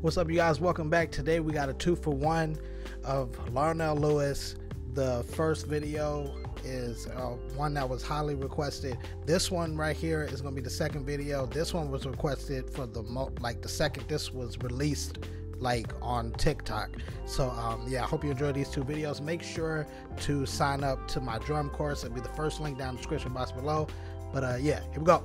What's up, you guys? Welcome back. Today we got a two for one of Larnell Lewis. The first video is uh, one that was highly requested. This one right here is going to be the second video. This one was requested for the mo like the second this was released like on TikTok. So um, yeah, I hope you enjoy these two videos. Make sure to sign up to my drum course. It'll be the first link down in the description box below. But uh, yeah, here we go.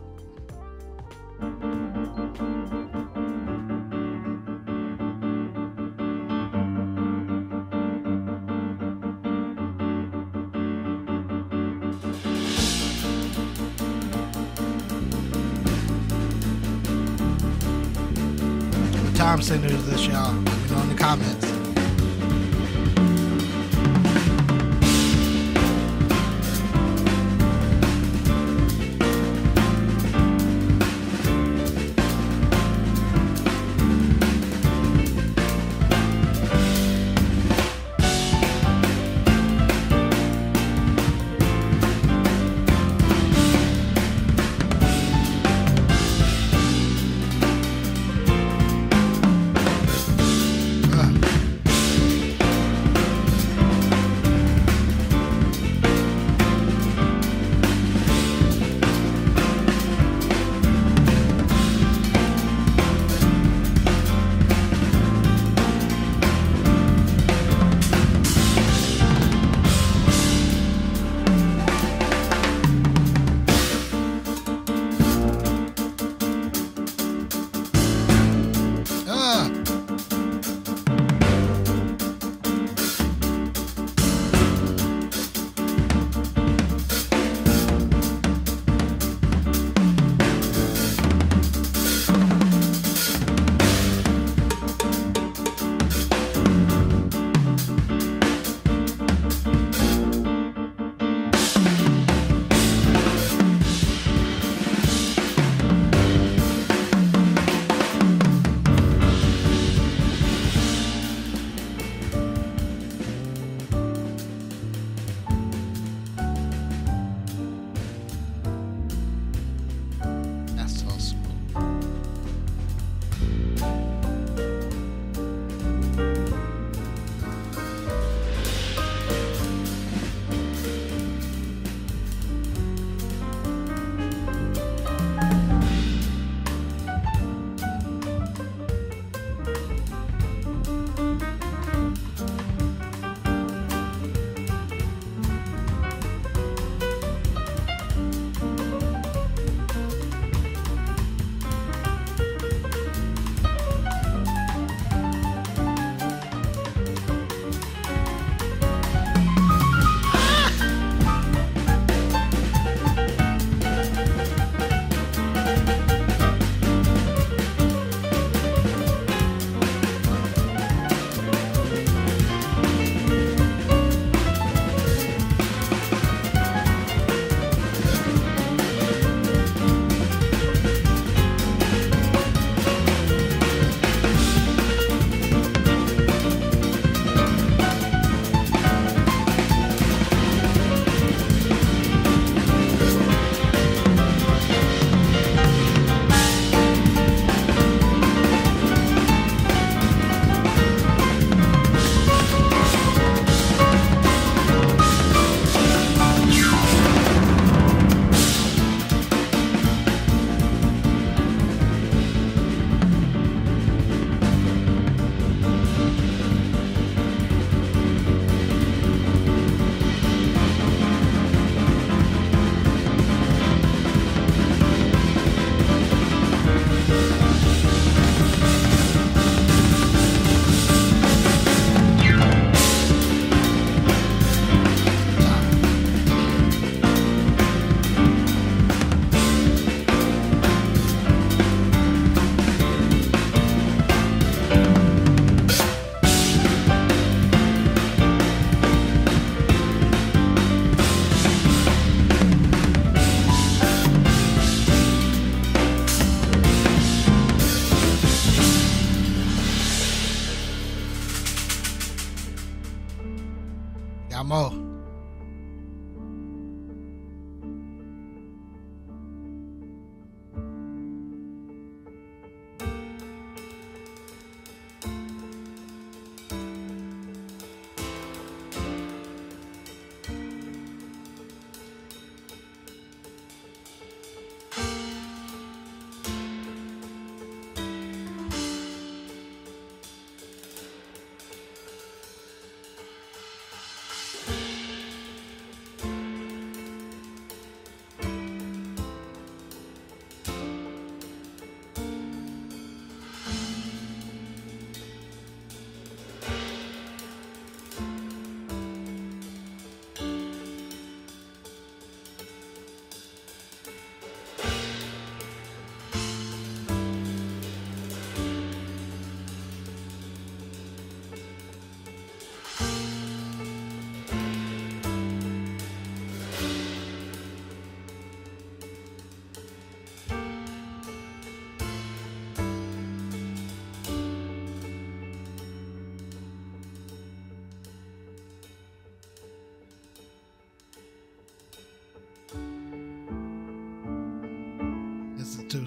Center is this, y'all? Let me know in the comments.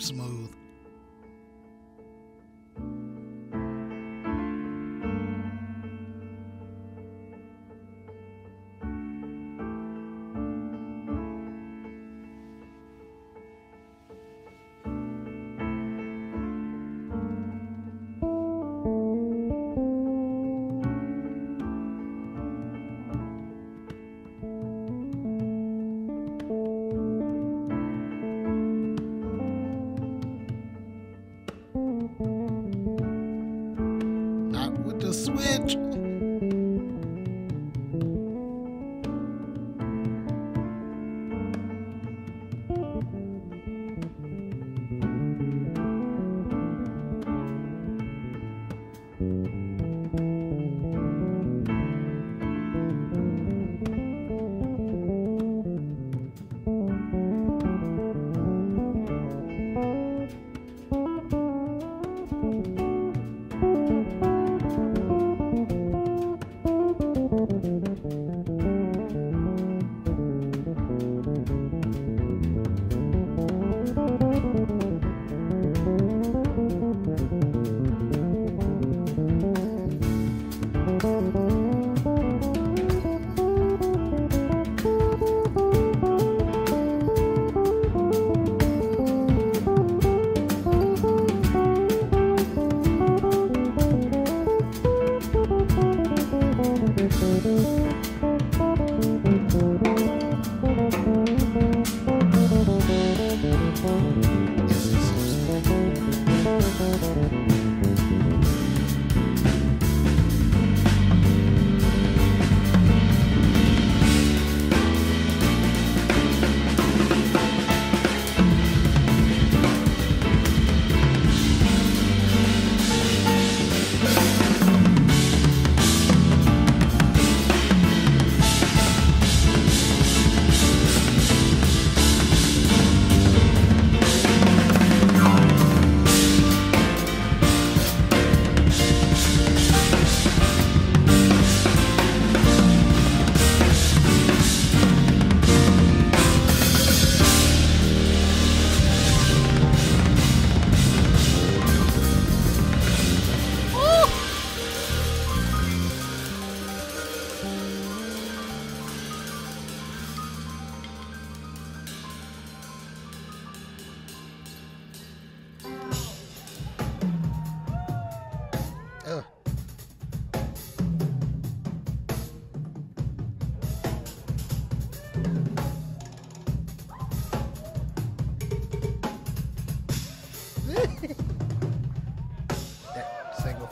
Smooth. Switch.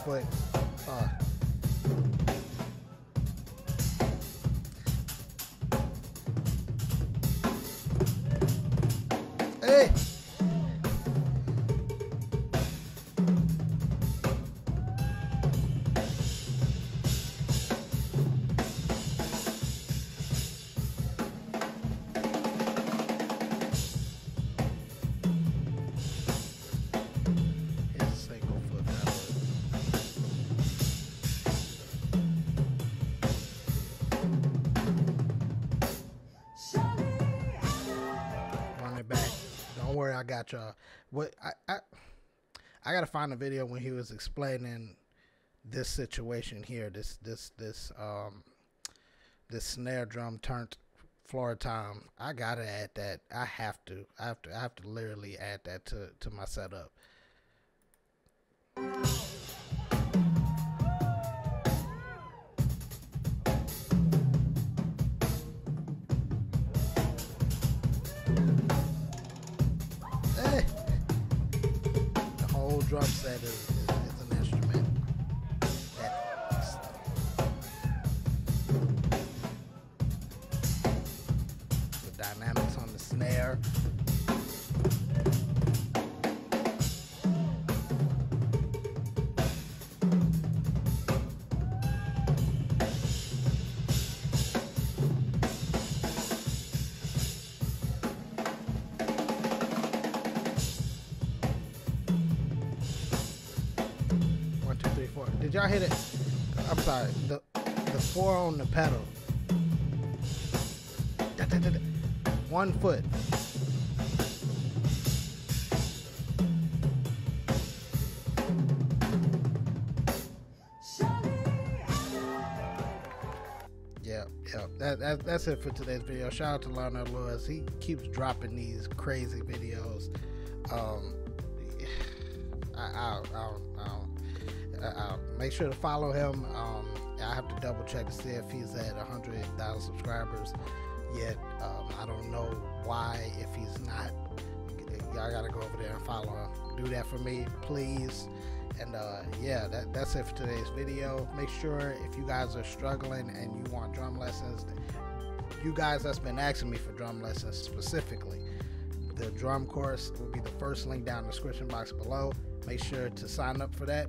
Foot. Uh, got y'all. What I, I I gotta find a video when he was explaining this situation here. This this this um this snare drum turned floor tom. I gotta add that. I have to. I have to. I have to literally add that to to my setup. Drum set Y'all hear it. I'm sorry. The the four on the pedal. Da, da, da, One foot. Yeah, yeah. That, that, that's it for today's video. Shout out to Larnell Lewis. He keeps dropping these crazy videos. Um, I, I, I, I, I, I make sure to follow him. Um, I have to double check to see if he's at 100,000 subscribers yet. Um, I don't know why, if he's not. Y'all gotta go over there and follow him. Do that for me, please. And uh, yeah, that, that's it for today's video. Make sure if you guys are struggling and you want drum lessons, you guys that's been asking me for drum lessons specifically, the drum course will be the first link down in the description box below. Make sure to sign up for that.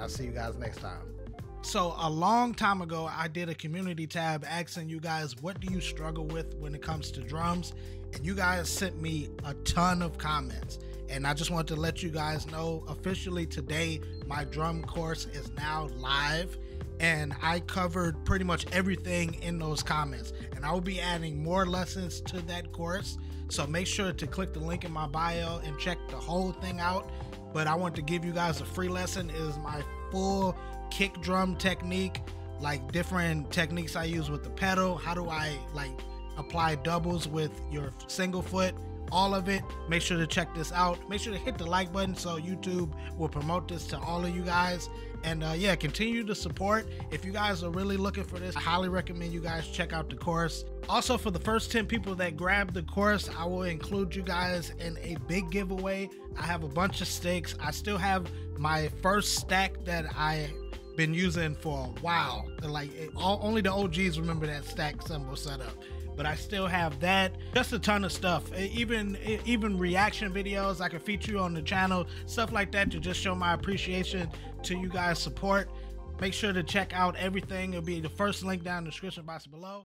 I'll see you guys next time. So a long time ago, I did a community tab asking you guys, what do you struggle with when it comes to drums? And you guys sent me a ton of comments. And I just wanted to let you guys know officially today, my drum course is now live. And I covered pretty much everything in those comments. And I will be adding more lessons to that course. So make sure to click the link in my bio and check the whole thing out. But I want to give you guys a free lesson. is my full kick drum technique, like different techniques I use with the pedal. How do I like apply doubles with your single foot? All of it. Make sure to check this out. Make sure to hit the like button so YouTube will promote this to all of you guys. And uh, yeah, continue to support. If you guys are really looking for this, I highly recommend you guys check out the course. Also, for the first 10 people that grab the course, I will include you guys in a big giveaway. I have a bunch of sticks. I still have my first stack that I been using for a while. Like it, all, only the OGs remember that stack cymbal setup but I still have that. Just a ton of stuff. Even even reaction videos I can feature you on the channel, stuff like that to just show my appreciation to you guys' support. Make sure to check out everything. It'll be the first link down in the description box below.